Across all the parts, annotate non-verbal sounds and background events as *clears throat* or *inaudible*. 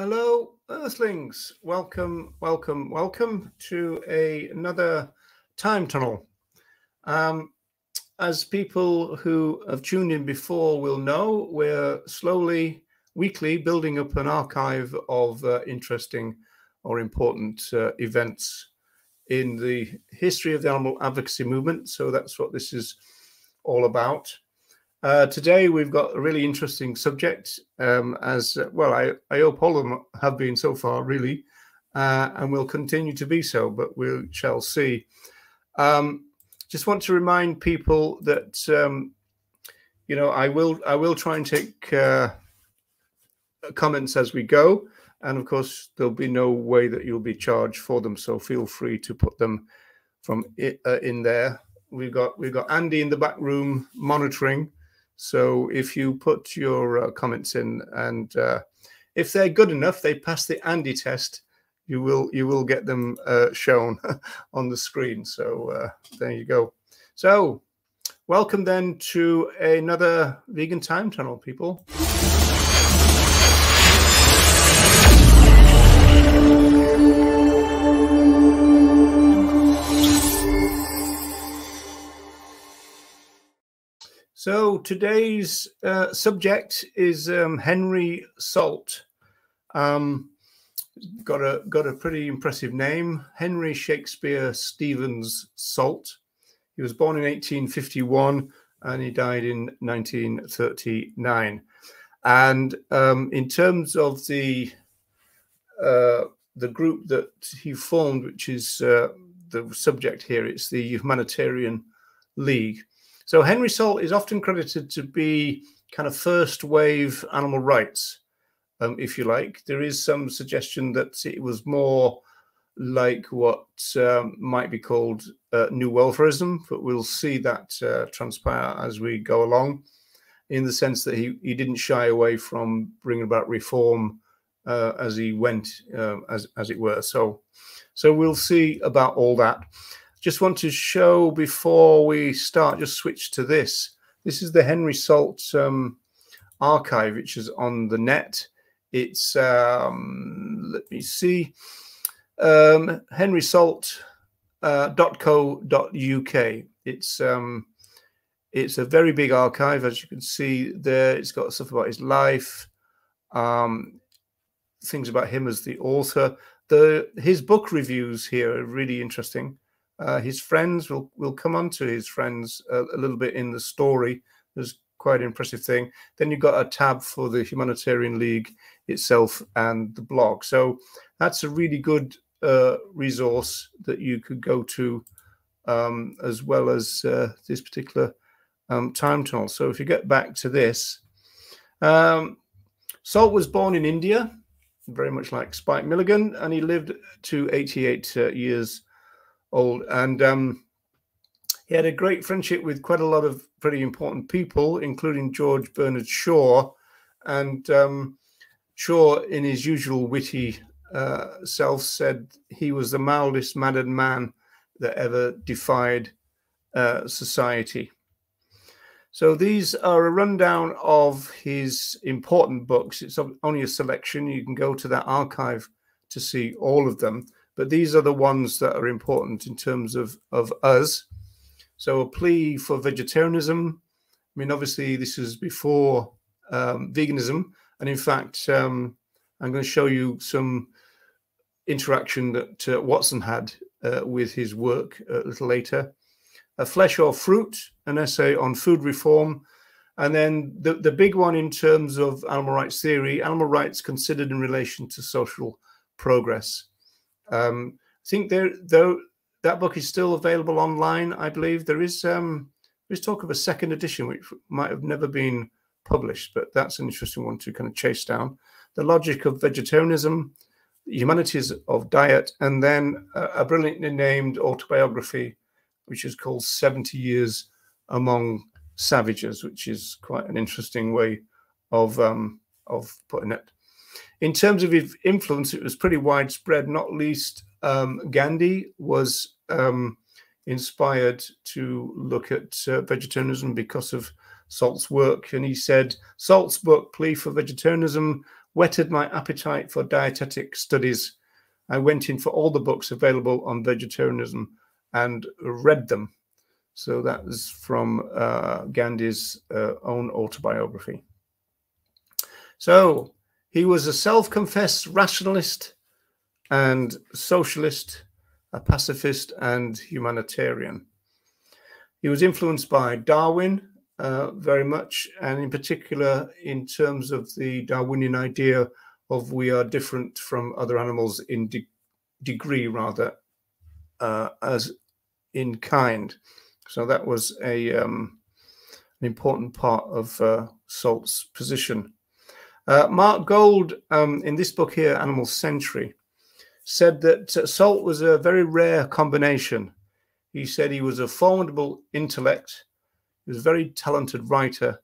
Hello, Earthlings. Welcome, welcome, welcome to a, another time tunnel. Um, as people who have tuned in before will know, we're slowly, weekly building up an archive of uh, interesting or important uh, events in the history of the animal advocacy movement. So that's what this is all about. Uh, today we've got a really interesting subject, um, as well. I, I hope all of them have been so far, really, uh, and will continue to be so. But we shall see. Um, just want to remind people that um, you know I will I will try and take uh, comments as we go, and of course there'll be no way that you'll be charged for them. So feel free to put them from it, uh, in there. We've got we've got Andy in the back room monitoring. So if you put your uh, comments in, and uh, if they're good enough, they pass the Andy test. You will you will get them uh, shown *laughs* on the screen. So uh, there you go. So welcome then to another vegan time tunnel, people. So today's uh, subject is um, Henry Salt. Um, got a got a pretty impressive name, Henry Shakespear Stephens Salt. He was born in 1851 and he died in 1939. And um, in terms of the uh, the group that he formed, which is uh, the subject here, it's the Humanitarian League. So Henry Salt is often credited to be kind of first wave animal rights, um, if you like. There is some suggestion that it was more like what um, might be called uh, new welfarism, but we'll see that uh, transpire as we go along, in the sense that he, he didn't shy away from bringing about reform uh, as he went, uh, as as it were. So, so we'll see about all that just want to show before we start, just switch to this. This is the Henry Salt um, archive, which is on the net. It's, um, let me see, um, henrysalt.co.uk. Uh, it's, um, it's a very big archive, as you can see there. It's got stuff about his life, um, things about him as the author. The his book reviews here are really interesting. Uh, his friends will will come on to his friends a, a, little bit in the story. There's quite an impressive thing. Then you've got a tab for the Humanitarian League itself and the blog. So that's a really good uh, resource that you could go to, um, as well as uh, this particular um, time tunnel. So if you get back to this, um, Salt was born in India, very much like Spike Milligan, and he lived to 88 uh, years old, and um, he had a great friendship with quite a lot of pretty important people, including George Bernard Shaw. And um, Shaw, in his usual witty uh, self, said he was the mildest mannered man that ever defied uh, society. So these are a rundown of his important books. It's only a selection. You can go to that archive to see all of them but these are the ones that are important in terms of, of us. So a plea for vegetarianism. I mean, obviously, this is before um, veganism. And in fact, um, I'm going to show you some interaction that uh, Watson had uh, with his work a little later. A flesh or fruit, an essay on food reform. And then the, the big one in terms of animal rights theory, animal rights considered in relation to social progress. Um, I think there, though, that book is still available online. I believe there is um, there's talk of a second edition, which might have never been published, but that's an interesting one to kind of chase down. The logic of vegetarianism, humanities of diet, and then a, a brilliantly named autobiography, which is called 70 Years Among Savages, which is quite an interesting way of um, of putting it. In terms of influence, it was pretty widespread, not least um, Gandhi was um, inspired to look at uh, vegetarianism because of Salt's work. And he said, Salt's book, Plea for Vegetarianism, whetted my appetite for dietetic studies. I went in for all the books available on vegetarianism and read them. So that is from uh, Gandhi's uh, own autobiography. So he was a self confessed rationalist and socialist, a pacifist and humanitarian. He was influenced by Darwin uh, very much, and in particular, in terms of the Darwinian idea of we are different from other animals in de degree rather uh, as in kind. So that was a um, an important part of uh, Salt's position. Uh, Mark Gold, um, in this book here, Animal Century, said that uh, Salt was a very rare combination. He said he was a formidable intellect, he was a very talented writer,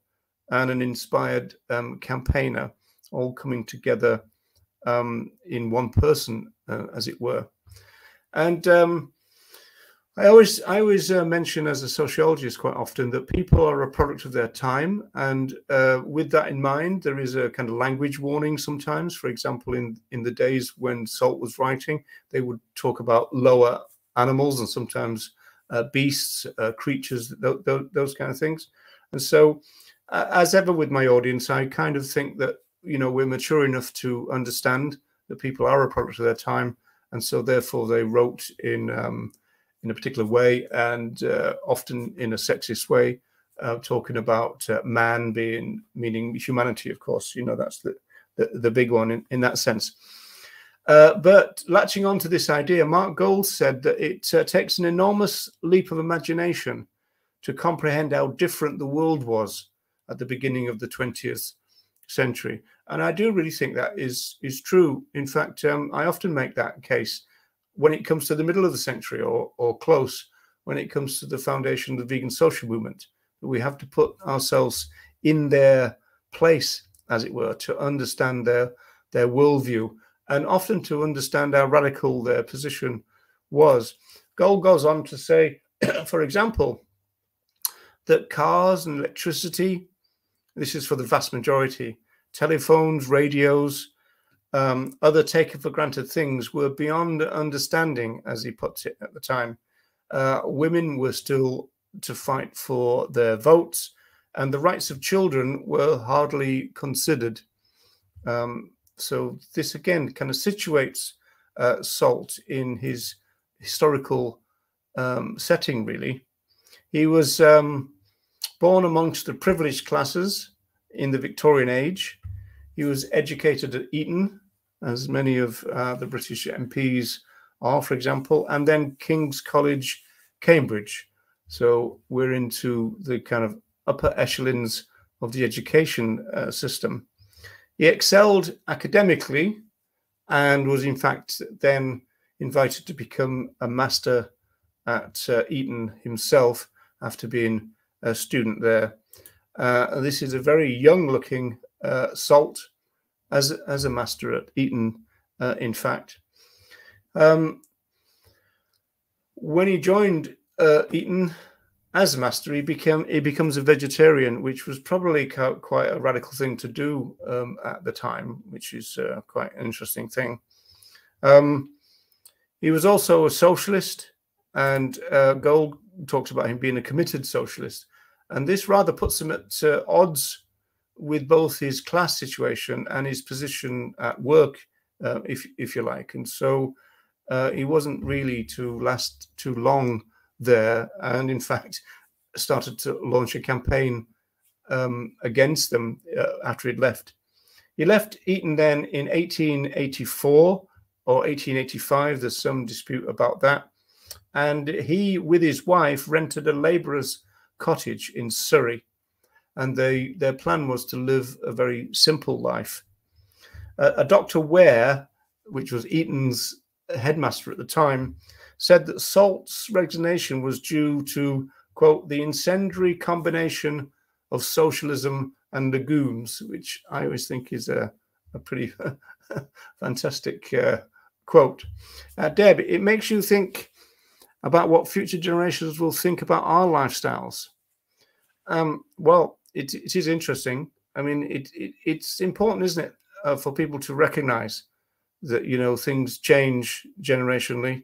and an inspired um, campaigner, all coming together um, in one person, uh, as it were. And um, I always, I always uh, mention as a sociologist quite often that people are a product of their time, and uh, with that in mind, there is a kind of language warning sometimes. For example, in in the days when Salt was writing, they would talk about lower animals and sometimes uh, beasts, uh, creatures, th th those kind of things. And so, as ever with my audience, I kind of think that you know we're mature enough to understand that people are a product of their time, and so therefore they wrote in. Um, in a particular way and uh, often in a sexist way, uh, talking about uh, man being meaning humanity, of course. You know, that's the, the, the big one in, in that sense. Uh, but latching on to this idea, Mark Gold said that it uh, takes an enormous leap of imagination to comprehend how different the world was at the beginning of the 20th century. And I do really think that is is true. In fact, um, I often make that case when it comes to the middle of the century or, or close, when it comes to the foundation of the vegan social movement. We have to put oh. ourselves in their place, as it were, to understand their, their worldview and often to understand how radical their position was. Gold goes on to say, *clears throat* for example, that cars and electricity, this is for the vast majority, telephones, radios, um, other taken for granted things were beyond understanding, as he puts it at the time. Uh, women were still to fight for their votes, and the rights of children were hardly considered. Um, so this again kind of situates uh, Salt in his historical um, setting, really. He was um, born amongst the privileged classes in the Victorian age. He was educated at Eton as many of uh, the British MPs are, for example, and then King's College, Cambridge. So we're into the kind of upper echelons of the education uh, system. He excelled academically and was, in fact, then invited to become a master at uh, Eton himself after being a student there. Uh, this is a very young looking uh, Salt as as a master at Eton, uh, in fact. Um, when he joined uh, Eton as master, he became he becomes a vegetarian, which was probably quite a radical thing to do um, at the time, which is uh, quite an interesting thing. Um, he was also a socialist, and uh, Gold talks about him being a committed socialist, and this rather puts him at uh, odds with both his class situation and his position at work, uh, if if you like. And so uh, he wasn't really to last too long there, and in fact started to launch a campaign um, against them uh, after he'd left. He left Eton then in 1884 or 1885. There's some dispute about that. And he, with his wife, rented a labourer's cottage in Surrey and they, their plan was to live a very simple life. Uh, a Dr. Warre, which was Eton's headmaster at the time, said that Salt's resignation was due to, quote, the incendiary combination of socialism and legumes, which I always think is a, a pretty *laughs* fantastic uh, quote. Uh, Deb, it makes you think about what future generations will think about our lifestyles. Um, well, it, it is interesting. I mean, it, it, it's important, isn't it? uh, for people to recognize that you know things change generationally,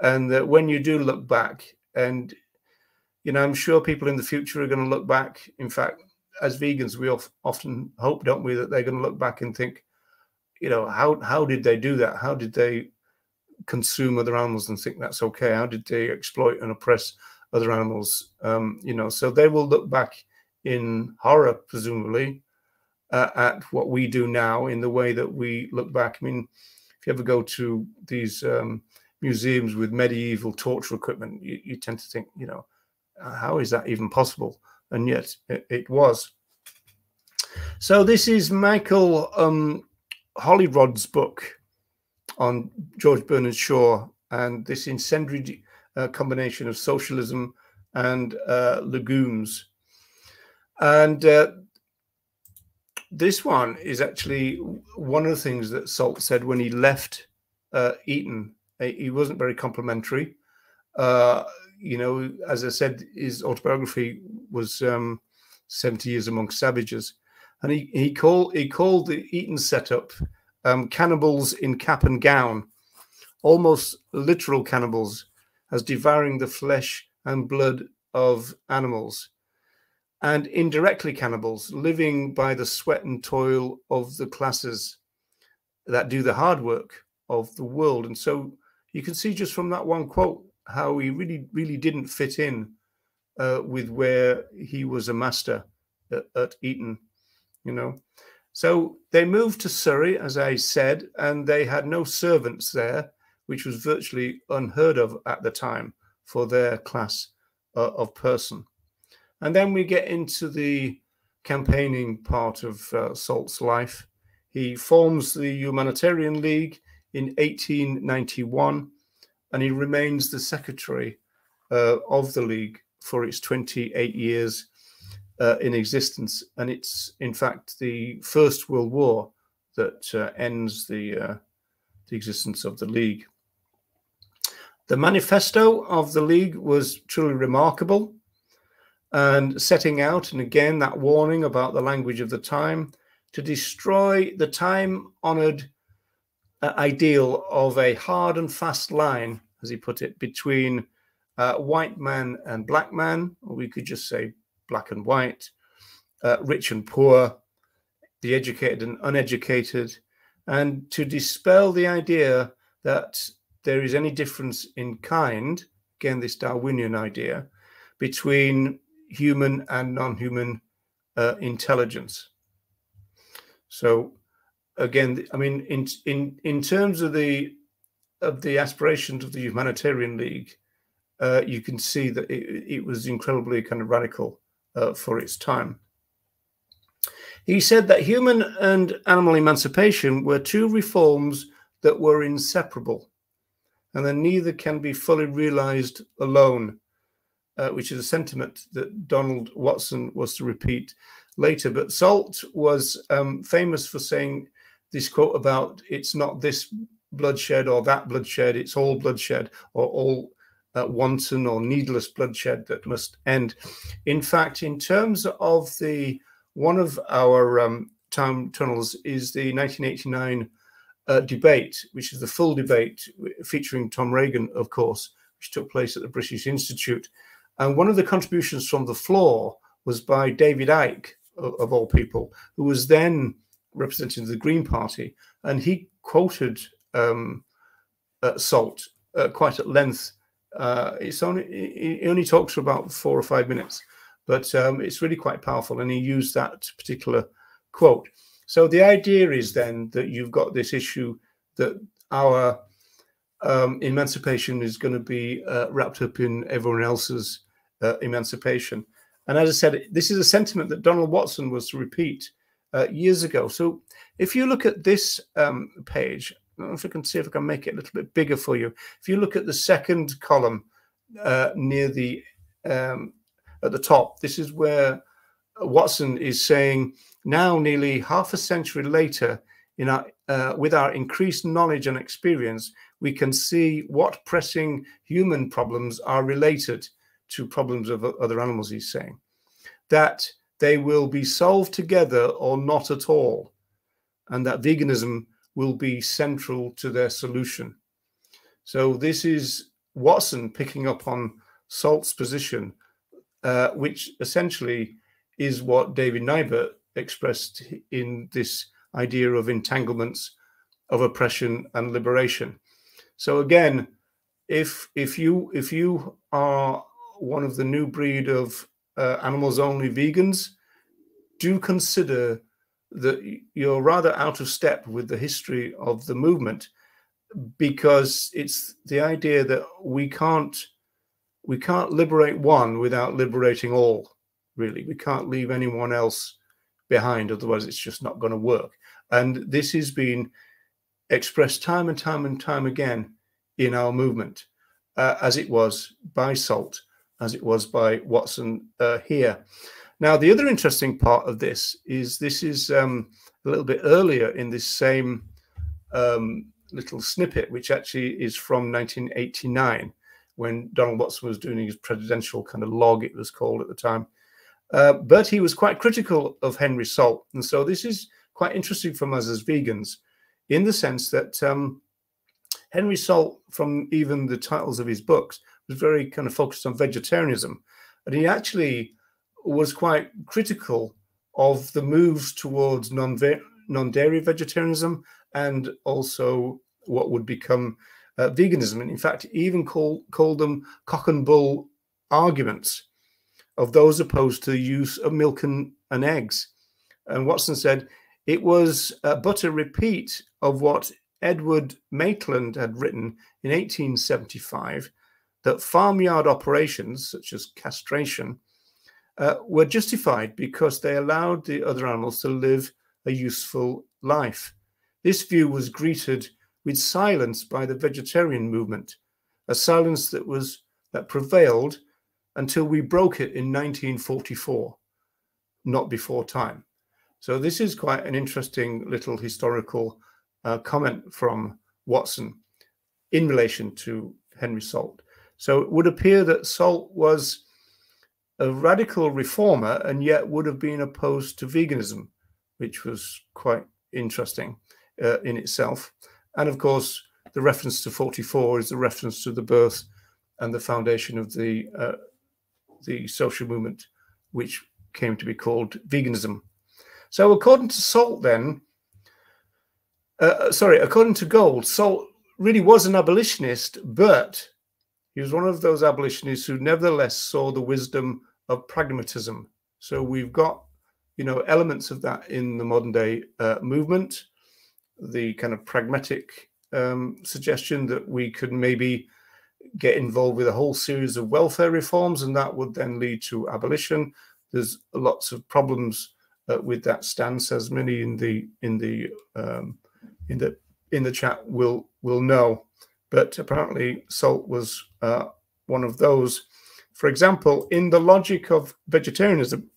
and that when you do look back, and you know, I'm sure people in the future are going to look back. In fact, as vegans, we often hope, don't we, that they're going to look back and think, you know, how how did they do that? How did they consume other animals and think that's okay? How did they exploit and oppress other animals? Um, you know, so they will look back in horror, presumably, uh, at what we do now in the way that we look back. I mean, if you ever go to these um, museums with medieval torture equipment, you, you, tend to think, you know, how is that even possible? And yet it, it was. So this is Michael um, Holroyd's book on George Bernard Shaw and this incendiary uh, combination of socialism and uh, legumes. And uh, this one is actually one of the things that Salt said when he left uh, Eton. He wasn't very complimentary. Uh, you know, as I said, his autobiography was um, 70 Years Among Savages. And he, he called he called the Eton setup um, cannibals in cap and gown, almost literal cannibals, as devouring the flesh and blood of animals and indirectly cannibals living by the sweat and toil of the classes that do the hard work of the world. And so you can see just from that one quote how he really, really didn't fit in uh, with where he was a master at, at Eton, you know. So they moved to Surrey, as I said, and they had no servants there, which was virtually unheard of at the time for their class uh, of person. And then we get into the campaigning part of uh, Salt's life. He forms the Humanitarian League in 1891, and he remains the secretary uh, of the League for its 28 years uh, in existence. And it's, in fact, the First World War that uh, ends the, uh, the existence of the League. The manifesto of the League was truly remarkable and setting out, and again, that warning about the language of the time to destroy the time honored uh, ideal of a hard and fast line, as he put it, between uh, white man and black man, or we could just say black and white, uh, rich and poor, the educated and uneducated, and to dispel the idea that there is any difference in kind, again, this Darwinian idea, between human and non-human uh, intelligence. So again, I mean, in in in terms of the of the aspirations of the Humanitarian League, uh, you can see that it, it, was incredibly kind of radical uh, for its time. He said that human and animal emancipation were two reforms that were inseparable, and that neither can be fully realized alone uh, which is a sentiment that Donald Watson was to repeat later. But Salt was um, famous for saying this quote about it's not this bloodshed or that bloodshed, it's all bloodshed or all uh, wanton or needless bloodshed that must end. In fact, in terms of the one of our um, time tunnels is the 1989 uh, debate, which is the full debate featuring Tom Regan, of course, which took place at the British Institute. And one of the contributions from the floor was by David Icke, of, all people, who was then representing the Green Party. And he quoted um, uh, Salt uh, quite at length. Uh, it's only he only talks for about four or five minutes, but um, it's really quite powerful. And he used that particular quote. So the idea is then that you've got this issue that our um, emancipation is going to be uh, wrapped up in everyone else's uh, emancipation. And as I said, this is a sentiment that Donald Watson was to repeat uh, years ago. So if you look at this um, page, I don't know if I can see if I can make it a little bit bigger for you. If you look at the second column uh, near the um, at the top, this is where Watson is saying now, nearly half a century later, in our, uh, with our increased knowledge and experience, we can see what pressing human problems are related to problems of other animals, he's saying, that they will be solved together or not at all. and that veganism will be central to their solution. So this is Watson picking up on Salt's position, uh, which essentially is what David Nibert expressed in this idea of entanglements of oppression and liberation. So again, if if you if you are one of the new breed of uh, animals only vegans, do consider that you're rather out of step with the history of the movement because it's the idea that we can't we can't liberate one without liberating all really. We can't leave anyone else behind otherwise it's just not going to work. And this has been expressed time and time and time again in our movement uh, as it was by salt as it was by watson uh, here now, the other interesting part of this is this is um, a little bit earlier in this same um, little snippet, which actually is from 1989, when Donald Watson was doing his presidential kind of log, it was called at the time. Uh, but he was quite critical of Henry Salt. And so this is quite interesting from us as vegans in the sense that um, Henry Salt, from even the titles of his books, was very kind of focused on vegetarianism. And he actually was quite critical of the moves towards non-dairy vegetarianism and also what would become uh, veganism. And in fact, even call, called them cock and bull arguments of those opposed to the use of milk and, and eggs. And Watson said it was uh, but a repeat of what Edward Maitland had written in 1875 that farmyard operations, such as castration, uh, were justified because they allowed the other animals to live a useful life. This view was greeted with silence by the vegetarian movement, a silence that was that prevailed until we broke it in 1944, not before time. So this is quite an interesting little historical uh, comment from Watson in relation to Henry Salt. So it would appear that Salt was a radical reformer and yet would have been opposed to veganism, which was quite interesting uh, in itself. And of course, the reference to 44 is the reference to the birth and the foundation of the uh, the social movement, which came to be called veganism. So, according to Salt, then, uh, sorry, according to Gold, Salt really was an abolitionist, but he was one of those abolitionists who nevertheless saw the wisdom of pragmatism. So we've got, you know, elements of that in the modern day uh, movement, the kind of pragmatic um, suggestion that we could maybe get involved with a whole series of welfare reforms, and that would then lead to abolition. There's lots of problems uh, with that stance, as many in the in the um, in the in the chat will will know. But apparently, Salt was uh, one of those. For example, in the logic of vegetarianism,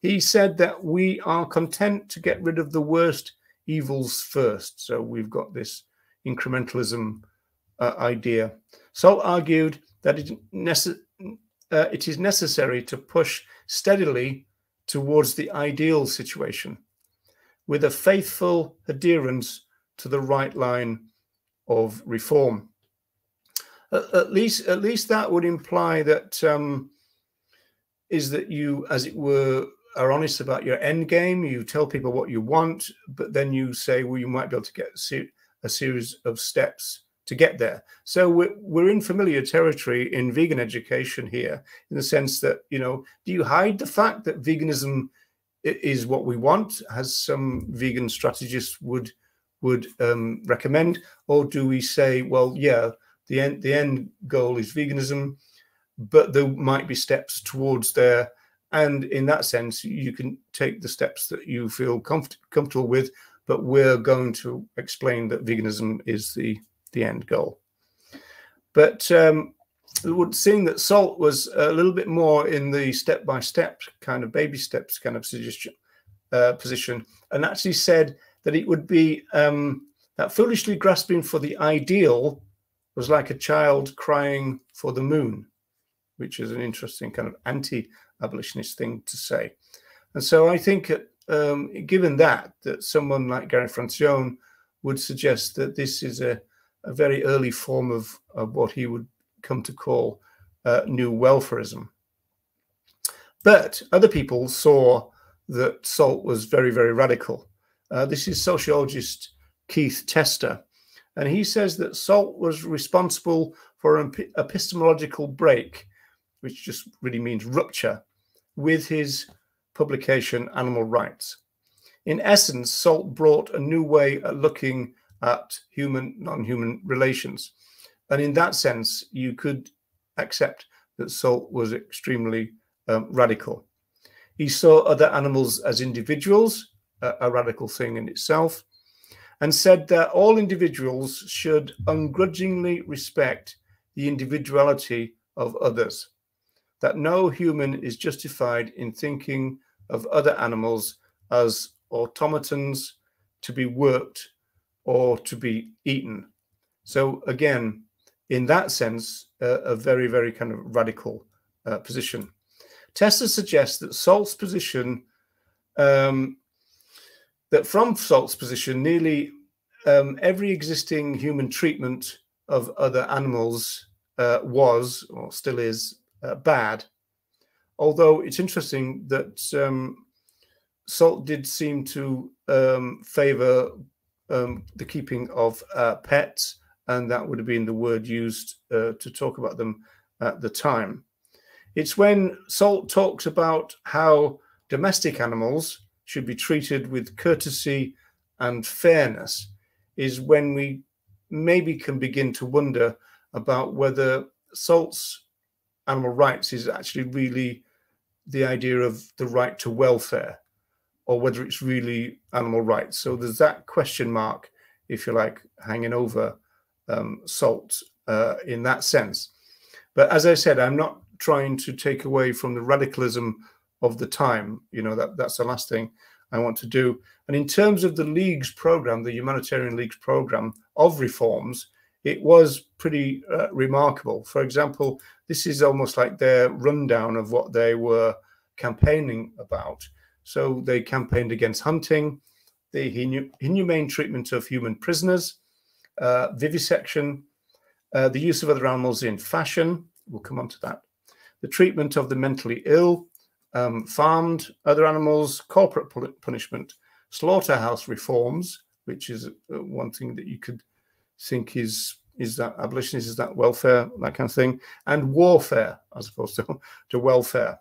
he said that we are content to get rid of the worst evils first. So we've got this incrementalism uh, idea. Salt argued that it, uh, it is necessary to push steadily towards the ideal situation with a faithful adherence to the right line of reform at least at least that would imply that um, is that you, as it were, are honest about your end game. You tell people what you want, but then you say, well, you might be able to get a, a series of steps to get there. So we're, we're in familiar territory in vegan education here, in the sense that you know, do you hide the fact that veganism is what we want, as some vegan strategists would would um, recommend, or do we say, well, yeah, the end the end goal is veganism, but there might be steps towards there. And in that sense, you can take the steps that you feel comfort, comfortable with, but we're going to explain that veganism is the the end goal. But um, it would seem that Salt was a little bit more in the step by step kind of baby steps kind of suggestion uh, position, and actually said that it would be um, that foolishly grasping for the ideal was like a child crying for the moon, which is an interesting kind of anti abolitionist thing to say. And so I think um, given that, that someone like Gary Francione would suggest that this is a, a very early form of, of what he would come to call uh, new welfarism. But other people saw that salt was very, very radical. Uh, this is sociologist Keith Tester, and he says that salt was responsible for an epistemological break, which just really means rupture, with his publication Animal Rights. In essence, Salt brought a new way at looking at human non human relations. And in that sense, you could accept that Salt was extremely um, radical. He saw other animals as individuals, a, a radical thing in itself, and said that all individuals should ungrudgingly respect the individuality of others, that no human is justified in thinking of other animals as automatons to be worked or to be eaten. So, again, in that sense, uh, a very, very kind of radical uh, position. Tester suggests that Salt's position, um, that from Salt's position, nearly um, every existing human treatment of other animals uh, was, or still is, uh, bad. Although it's interesting that um, Salt did seem to um, favor um, the keeping of uh, pets, and that would have been the word used uh, to talk about them at the time. It's when Salt talks about how domestic animals should be treated with courtesy and fairness, is when we maybe can begin to wonder about whether Salt's animal rights is actually really the idea of the right to welfare or whether it's really animal rights. So there's that question mark, if you like, hanging over um, salt uh, in that sense. But as I said, I'm not trying to take away from the radicalism of the time. You know, that, that's the last thing I want to do. And in terms of the League's program, the Humanitarian League's program of reforms, it was pretty uh, remarkable. For example, this is almost like their rundown of what they were campaigning about. So they campaigned against hunting, the inhumane treatment of human prisoners, uh, vivisection, uh, the use of other animals in fashion. We'll come on to that. The treatment of the mentally ill, um, farmed other animals, corporate punishment, slaughterhouse reforms, which is uh, one thing that you could think is is that abolition is that welfare, that kind of thing, and warfare as opposed to, *laughs* to welfare.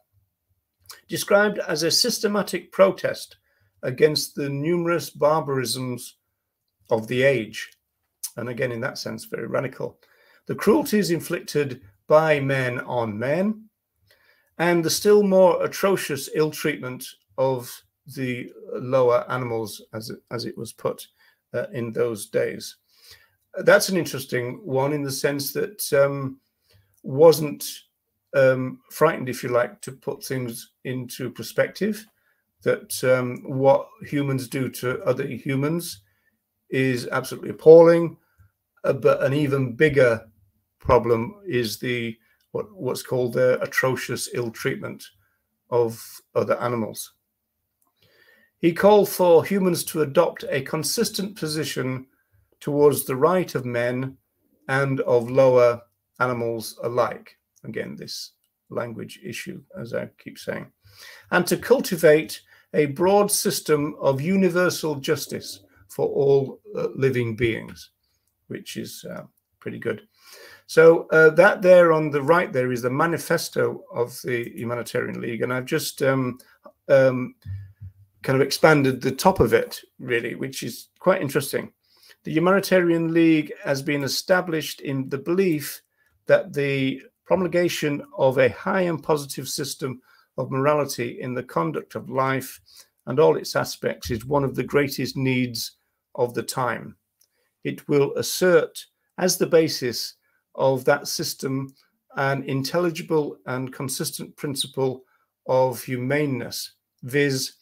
Described as a systematic protest against the numerous barbarisms of the age. And again, in that sense, very radical. The cruelties inflicted by men on men, and the still more atrocious ill treatment of the lower animals, as it, as it was put uh, in those days that's an interesting one in the sense that um, wasn't um, frightened, if you like, to put things into perspective. That um, what humans do to other humans is absolutely appalling, uh, but an even bigger problem is the what, what's called the atrocious ill treatment of other animals. He called for humans to adopt a consistent position towards the right of men and of lower animals alike. Again, this language issue, as I keep saying. And to cultivate a broad system of universal justice for all uh, living beings, which is uh, pretty good. So uh, that there on the right there is the manifesto of the Humanitarian League, and I've just um, um, kind of expanded the top of it, really, which is quite interesting. The Humanitarian League has been established in the belief that the promulgation of a high and positive system of morality in the conduct of life and all its aspects is one of the greatest needs of the time. It will assert as the basis of that system an intelligible and consistent principle of humaneness, viz.,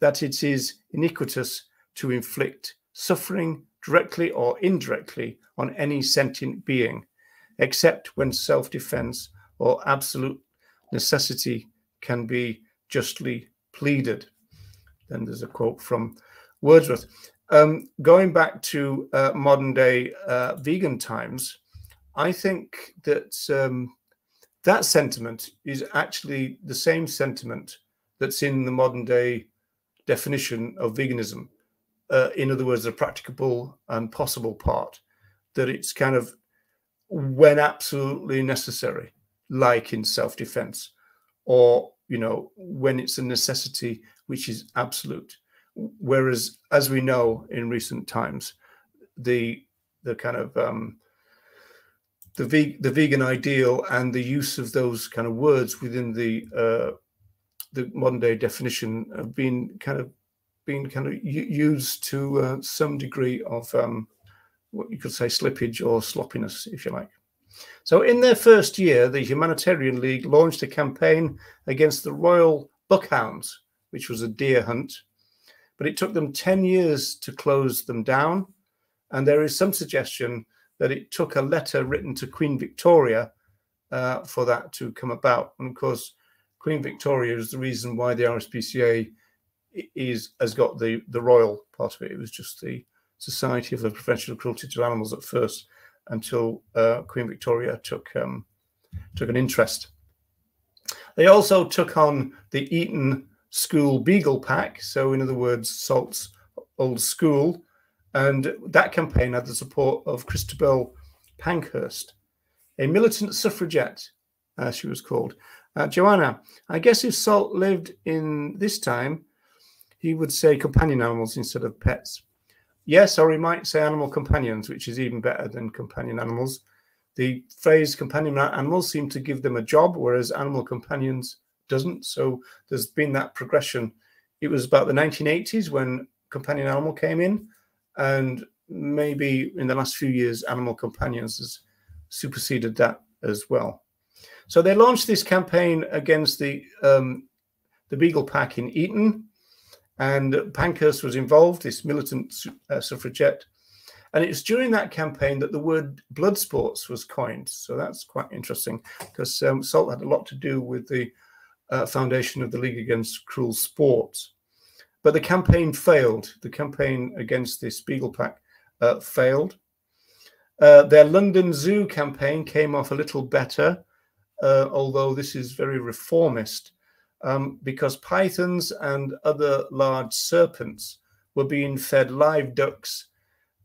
that it is iniquitous to inflict suffering directly or indirectly on any sentient being, except when self defense or absolute necessity can be justly pleaded. then there's a quote from Wordsworth. Um, going back to uh, modern day uh, vegan times, I think that um, that sentiment is actually the same sentiment that's in the modern day definition of veganism. Uh, in other words, the practicable and possible part, that it's kind of when absolutely necessary, like in self defense, or, you know, when it's a necessity which is absolute. Whereas, as we know in recent times, the the kind of um, the, the vegan ideal and the use of those kind of words within the uh, the modern day definition have been kind of been kind of used to uh, some degree of um, what you could say slippage or sloppiness, if you like. So, in their first year, the Humanitarian League launched a campaign against the Royal Buckhounds, which was a deer hunt, but it took them 10 years to close them down. And there is some suggestion that it took a letter written to Queen Victoria uh, for that to come about. And of course, Queen Victoria is the reason why the RSPCA is has got the the royal part of it. It was just the Society of the Prevention of Cruelty to Animals at first, until uh, Queen Victoria took um, took an interest. They also took on the Eton School Beagle Pack, so in other words, Salt's old school, and that campaign had the support of Christabel Pankhurst, a militant suffragette, as she was called. Uh, Joanna, I guess if Salt lived in this time, he would say companion animals instead of pets. Yes, or he might say animal companions, which is even better than companion animals. The phrase companion animals seem to give them a job, whereas animal companions doesn't. So there's been that progression. It was about the 1980s when companion animal came in, and maybe in the last few years, Animal Companions has superseded that as well. So they launched this campaign against the um, the Beagle Pack in Eton, and Pankhurst was involved, this militant uh, suffragette. And it's during that campaign that the word blood sports was coined. So that's quite interesting because um, SALT had a lot to do with the uh, foundation of the League Against Cruel Sports. But the campaign failed. The campaign against the Beagle Pack uh, failed. Uh, their London Zoo campaign came off a little better, uh, although this is very reformist, um, because pythons and other large serpents were being fed live ducks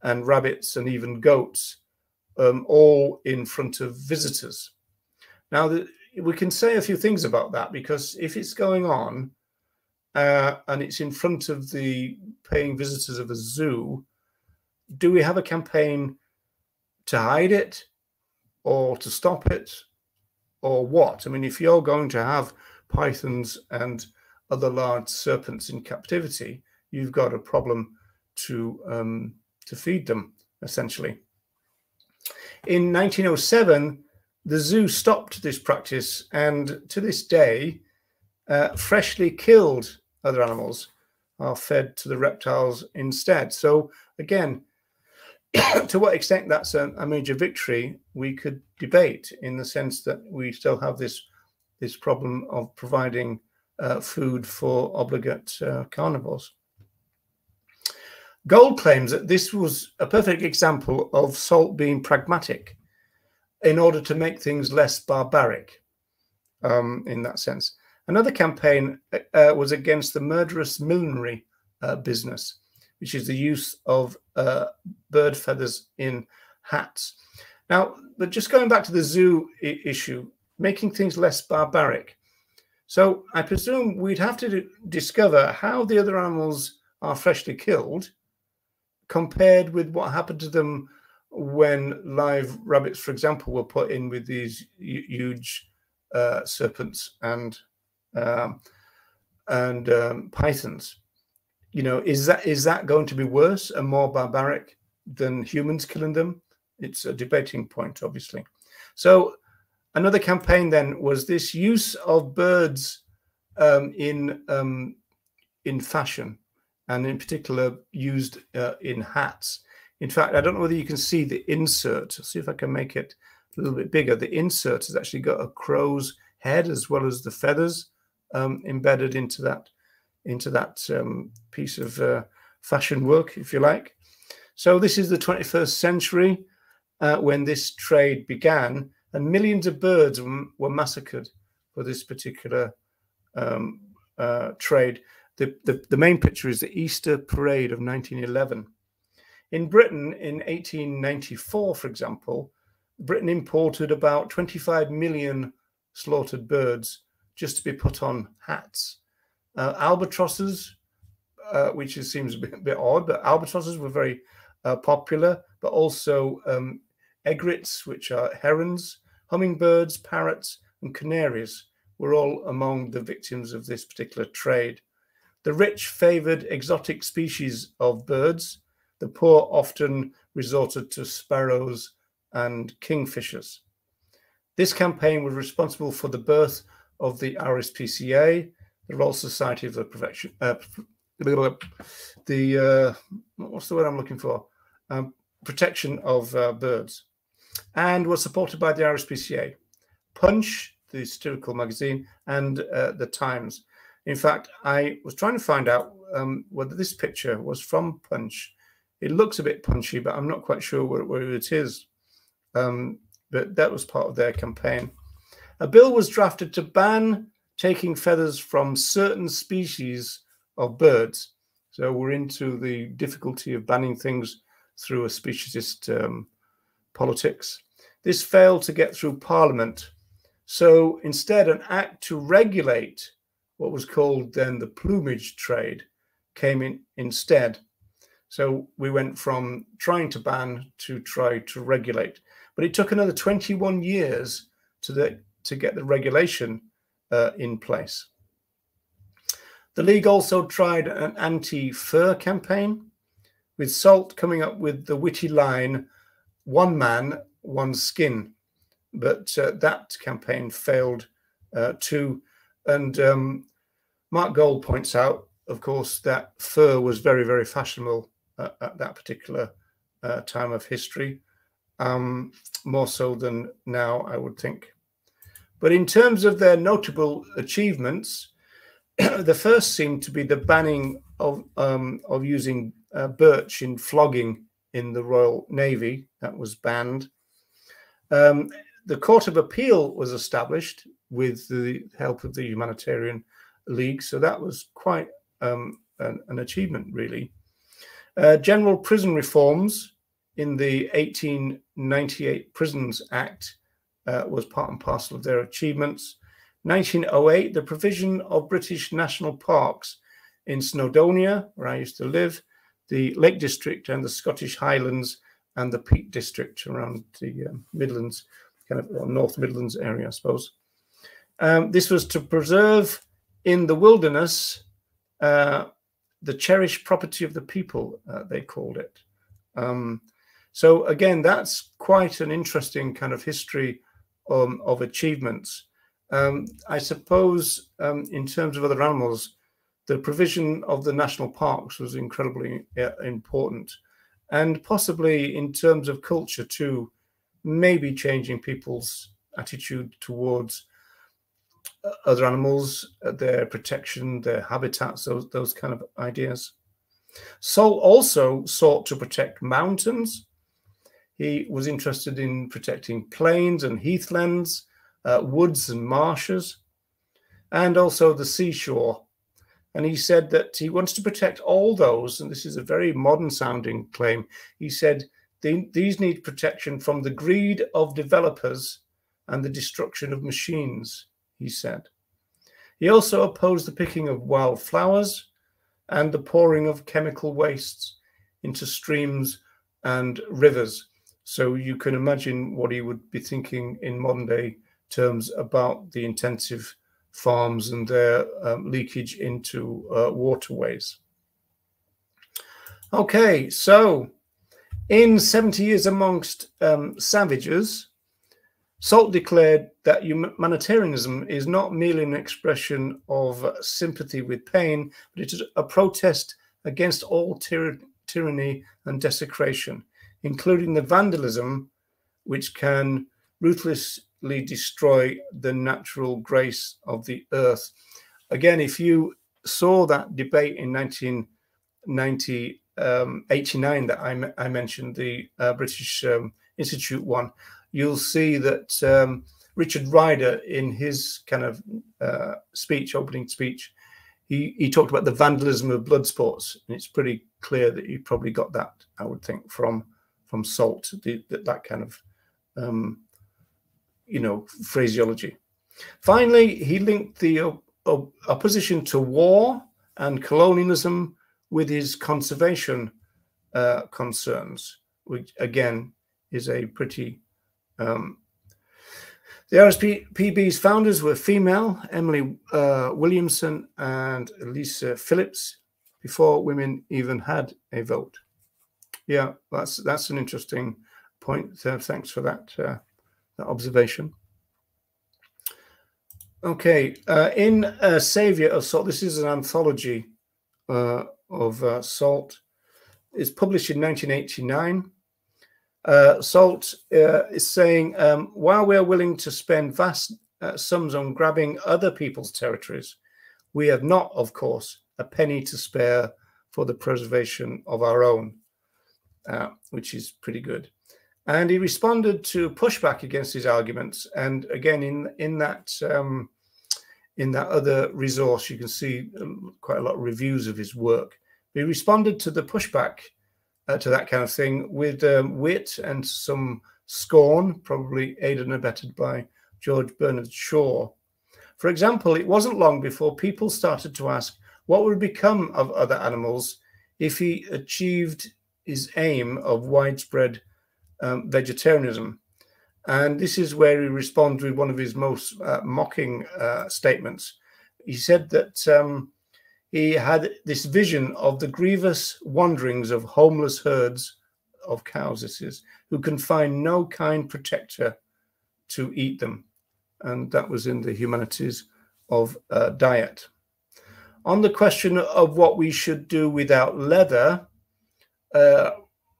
and rabbits and even goats, um, all in front of visitors. Now, the, we can say a few things about that because if it's going on, uh, and it's in front of the paying visitors of a zoo, do we have a campaign to hide it or to stop it or what? I mean, if you're going to have pythons and other large serpents in captivity, you've got a problem to um, to feed them essentially. In 1907, the zoo stopped this practice, and to this day, uh, freshly killed other animals are fed to the reptiles instead. So again, *coughs* to what extent that's a, a, major victory, we could debate in the sense that we still have this this problem of providing uh, food for obligate uh, carnivores. Gold claims that this was a perfect example of salt being pragmatic in order to make things less barbaric um, in that sense. Another campaign uh, was against the murderous millinery uh, business, which is the use of uh, bird feathers in hats. Now, but just going back to the zoo issue, making things less barbaric. So I presume we'd have to discover how the other animals are freshly killed compared with what happened to them when live rabbits, for example, were put in with these huge uh, serpents and um, and um, pythons. You know, is that is that going to be worse and more barbaric than humans killing them? It's a debating point, obviously. So another campaign then was this use of birds um, in um, in fashion, and in particular used uh, in hats. In fact, I don't know whether you can see the insert. I'll see if I can make it a little bit bigger. The insert has actually got a crow's head as well as the feathers um, embedded into that into that um, piece of uh, fashion work, if you like. So this is the 21st century uh, when this trade began, and millions of birds were massacred for this particular um, uh, trade. The, the, the main picture is the Easter Parade of 1911. In Britain in 1894, for example, Britain imported about 25 million slaughtered birds just to be put on hats. Uh, albatrosses, uh, which is, seems a bit, a bit, odd, but albatrosses were very uh, popular, but also um, egrets, which are herons, hummingbirds, parrots, and canaries were all among the victims of this particular trade. The rich favored exotic species of birds. The poor often resorted to sparrows and kingfishers. This campaign was responsible for the birth of the RSPCA, the Royal Society of the Perfection, uh, the uh, what's the word I'm looking for? Um, protection of uh, birds, and was supported by the RSPCA. Punch, the satirical magazine, and uh, the Times. In fact, I was trying to find out um, whether this picture was from Punch. It looks a bit punchy, but I'm not quite sure where, where it is. Um, but that was part of their campaign. A bill was drafted to ban taking feathers from certain species of birds. So we're into the difficulty of banning things through a speciesist um, politics. This failed to get through Parliament. So instead, an act to regulate what was called then the plumage trade came in instead. So we went from trying to ban to try to regulate. But it took another 21 years to, the, to get the regulation uh, in place. The league also tried an anti-fur campaign, with Salt coming up with the witty line, one man, one skin. But uh, that campaign failed uh, too. And um, Mark Gold points out, of course, that fur was very, very fashionable uh, at that particular uh, time of history, um, more so than now, I would think. But in terms of their notable achievements, *clears throat* the first seemed to be the banning of um, of using uh, birch in flogging in the Royal Navy. That was banned. Um, the Court of Appeal was established with the help of the Humanitarian League, so that was quite um, an, an, achievement, really. Uh, general prison reforms in the 1898 Prisons Act uh, was part and parcel of their achievements. 1908, the provision of British national parks in Snowdonia, where I used to live, the Lake District and the Scottish Highlands and the Peak District around the um, Midlands, kind of North Midlands area, I suppose. Um, this was to preserve in the wilderness uh, the cherished property of the people, uh, they called it. Um, so again, that's quite an interesting kind of history um, of achievements. Um, I suppose um, in terms of other animals, the provision of the national parks was incredibly uh, important. And possibly in terms of culture too, maybe changing people's attitude towards uh, other animals, uh, their protection, their habitats, those, those kind of ideas. Salt also sought to protect mountains he was interested in protecting plains and heathlands, uh, woods and marshes, and also the seashore. And he said that he wants to protect all those, and this is a very modern sounding claim. He said these need protection from the greed of developers and the destruction of machines, he said. He also opposed the picking of wild flowers and the pouring of chemical wastes into streams and rivers so you can imagine what he would be thinking in modern day terms about the intensive farms and their um, leakage into uh, waterways. Okay, so in 70 Years Amongst um, Savages, Salt declared that humanitarianism is not merely an expression of sympathy with pain, but it is a protest against all tyr tyranny and desecration including the vandalism which can ruthlessly destroy the natural grace of the earth. Again, if you saw that debate in 1989 um, that I, I, mentioned, the uh, British um, Institute one, you'll see that um, Richard Ryder, in his kind of uh, speech, opening speech, he, he talked about the vandalism of blood sports, and it's pretty clear that he probably got that, I would think, from from Salt, the, that, kind of, um, you know, phraseology. Finally, he linked the uh, opposition to war and colonialism with his conservation uh, concerns, which again is a pretty um, the RSPB's founders were female, Emily uh, Williamson and Eliza Phillips, before women even had a vote. Yeah, that's that's an interesting point. Uh, thanks for that, uh, that observation. Okay, uh, in uh, Savour of Salt, this is an anthology uh, of uh, salt. It's published in 1989 uh, Salt is saying, um, while we are willing to spend vast sums on grabbing other people's territories, we have not, of course, a penny to spare for the preservation of our own, uh, which is pretty good. And he responded to pushback against his arguments. And again, in in that um, in that other resource, you can see um, quite a lot of reviews of his work. He responded to the pushback uh, to that kind of thing with um, wit and some scorn, probably aided and abetted by George Bernard Shaw. For example, it wasn't long before people started to ask what would become of other animals if he achieved his aim of widespread um, vegetarianism. And this is where he responds with one of his most uh, mocking uh, statements. He said that um, he had this vision of the grievous wanderings of homeless herds of cows, this is, who can find no kind protector to eat them. And that was in the humanities of uh, diet. On the question of what we should do without leather, uh,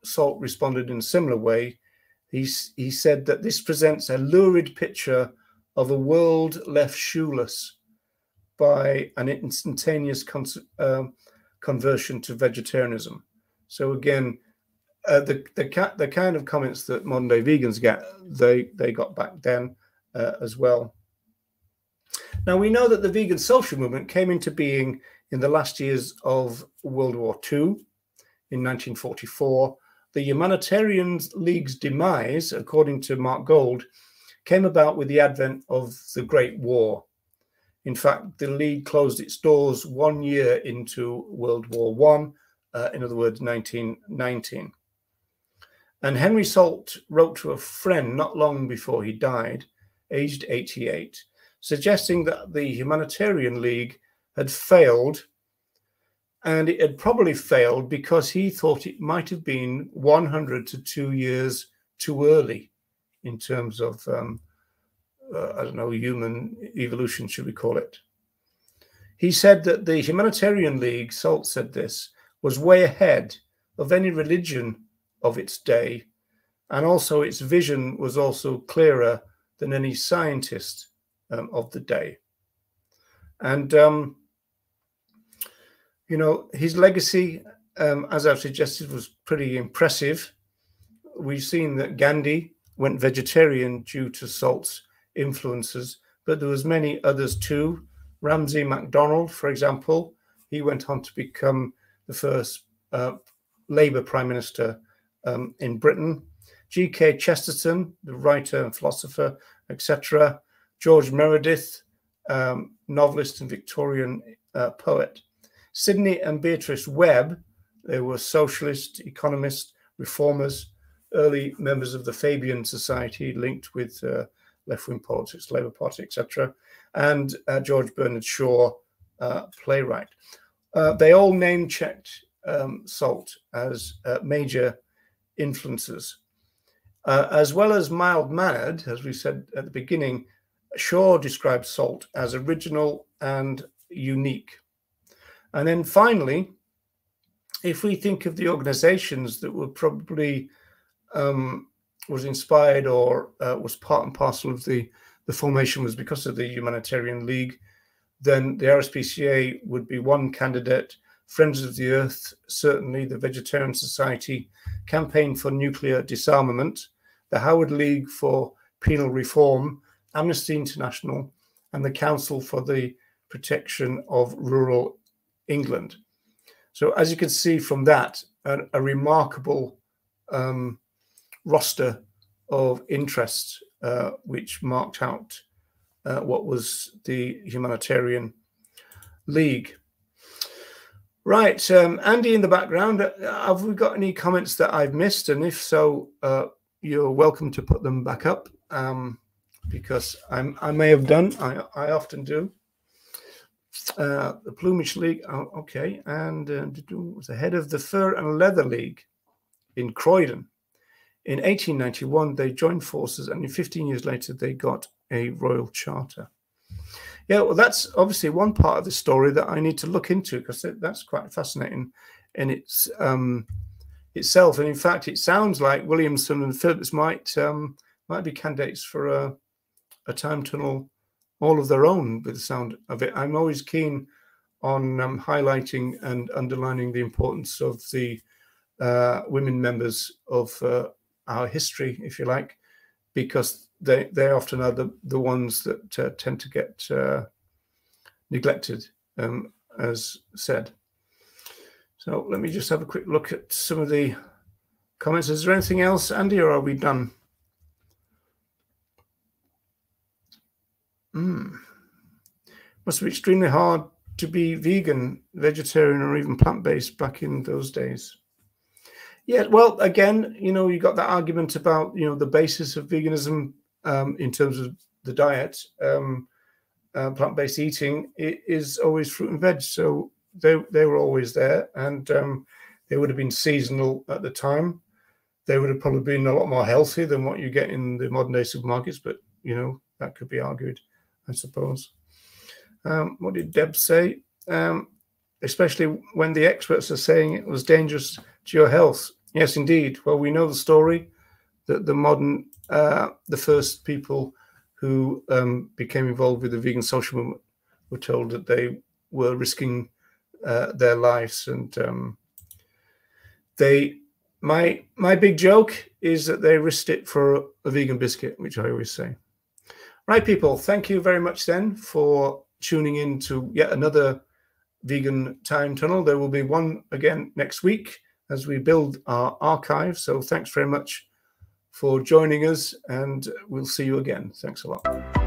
Salt responded in a similar way. He, he said that this presents a lurid picture of a world left shoeless by an instantaneous con uh, conversion to vegetarianism. So again, uh, the the the kind of comments that modern day vegans get, they they got back then uh, as well. Now we know that the vegan social movement came into being in the last years of World War II, in 1944. The Humanitarian League's demise, according to Mark Gold, came about with the advent of the Great War in fact, the League closed its doors one year into World War One, uh, in other words, 1919. And Henry Salt wrote to a friend not long before he died, aged 88, suggesting that the Humanitarian League had failed, and it had probably failed because he thought it might have been 100 to two years too early in terms of um, uh, I don't know, human evolution, should we call it? He said that the Humanitarian League, Salt said this, was way ahead of any religion of its day, and also its vision was also clearer than any scientist um, of the day. And, um, you know, his legacy, um, as I've suggested, was pretty impressive. We've seen that Gandhi went vegetarian due to Salt's influences, but there was many others too. Ramsay MacDonald, for example, he went on to become the first uh, Labour Prime Minister um, in Britain. G.K. Chesterton, the writer and philosopher, etc. George Meredith, um, novelist and Victorian uh, poet. Sidney and Beatrice Webb, they were socialist, economists, reformers, early members of the Fabian Society linked with uh, left wing politics, Labour Party, etc., and uh, George Bernard Shaw, uh, playwright. Uh, they all name checked um, Salt as uh, major influences. Uh, as well as mild mannered, as we said at the beginning, Shaw describes Salt as original and unique. And then finally, if we think of the organizations that were probably um, was inspired or uh, was part and parcel of the the formation was because of the Humanitarian League. then the RSPCA would be one candidate. Friends of the Earth, certainly the Vegetarian Society Campaign for Nuclear Disarmament, the Howard League for Penal Reform, Amnesty International, and the Council for the Protection of Rural England. So, as you can see from that, a, a remarkable um, roster of interests uh, which marked out uh, what was the Humanitarian League. Right, um, Andy in the background, uh, have we got any comments that I've missed? And if so, uh, you're welcome to put them back up um, because I'm, i may have done, I, I often do. Uh, the Plumage League, oh, okay, and uh, was the head of the Fur and Leather League in Croydon. In 1891, they joined forces, and 15 years later, they got a royal charter. Yeah, well, that's obviously one part of the story that I need to look into because that's quite fascinating in its um, itself. And in fact, it sounds like Williamson and Phillips might um, might be candidates for a, a time tunnel all of their own with the sound of it. I'm always keen on um, highlighting and underlining the importance of the uh, women members of uh, our history, if you like, because they they often are the the ones that uh, tend to get uh, neglected, um, as said. So let me just have a quick look at some of the comments. Is there anything else, Andy, or are we done? Mm. Must be extremely hard to be vegan, vegetarian, or even plant-based back in those days. Yeah, well, again, you know, you got that argument about you know the basis of veganism um, in terms of the diet, um, uh, plant-based eating it is always fruit and veg. So they they were always there, and um, they would have been seasonal at the time. They would have probably been a lot more healthy than what you get in the modern day supermarkets, but you know that could be argued, I suppose. Um, what did Deb say? Um, especially when the experts are saying it was dangerous to your health. Yes, indeed. Well, we know the story that the modern uh, the first people who um, became involved with the vegan social movement were told that they were risking uh, their lives, and um, they. My my big joke is that they risked it for a, a vegan biscuit, which I always say. Right, people. Thank you very much then for tuning in to yet another vegan time tunnel. There will be one again next week as we build our archive. So thanks very much for joining us, and we'll see you again. Thanks a lot.